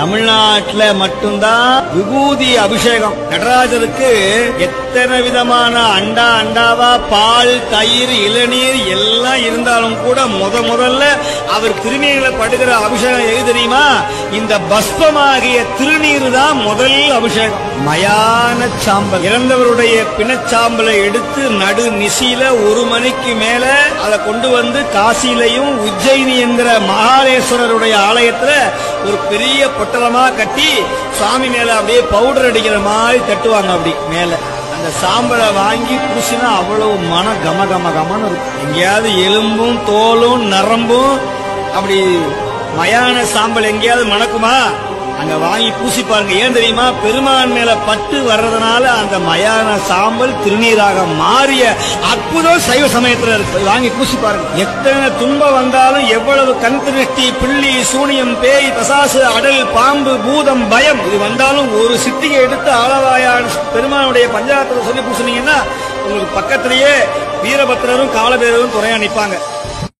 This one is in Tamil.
தமிழ்நாட்டில் மட்டும்தான் விபூதி அபிஷேகம். நடராஜருக்கு எத்தனை விதமான அண்டா அண்டாவா பால் தயிர் இளநீர் எல்லாம் இருந்தாலும் கூட முத முதல்ல அவர் திருநீர்ல படுகிற அபிஷேகம் எது தெரியுமா? இந்த பஸ்பமாகிய திருநீர் தான் முதல் அபிஷேகம். மயான சாம்பல். இறந்தவருடைய பிணச்சாம்பலை எடுத்து நடு நிசியில ஒரு மணிக்கு மேல அதை கொண்டு வந்து காசியிலையும் உஜ்ஜயினி என்கிற மகாலேஸ்வரருடைய ஆலயத்துல ஒரு பெரிய பொட்டலமா கட்டி சுவாமி மேல அப்படியே பவுடர் அடிக்கிற மாதிரி தட்டுவாங்க அப்படி மேல. அந்த சாம்பலை வாங்கி பூசினா அவ்வளவு மன கம கம கமன்னு இருக்கும். எங்கேயாவது எலும்பும் தோலும் நரம்பும் அப்படி மயான சாம்பல் எங்கேயாவது மணக்குமா? அங்க வாங்கி பூசி பாருங்க. ஏன் தெரியுமா? பெருமான் மேல பட்டு வர்றதுனால அந்த மயான சாம்பல் திருநீராக மாறிய அற்புதம் சைவ சமயத்துல இருக்கு. வாங்கி பூசி பாருங்க. எத்தனை துன்பம் வந்தாலும் எவ்வளவு கண் திருஷ்டி பிள்ளி சூனியம் பேய் பசாசு அடல் பாம்பு பூதம் பயம். இது வந்தாலும் ஒரு சித்திகை எடுத்து ஆளவாயான பெருமானுடைய பஞ்சாயத்துல சொல்லி பூசினீங்கன்னா உங்களுக்கு பக்கத்திலேயே வீரபத்திரரும் காலபேரரும் துறையா நிற்பாங்க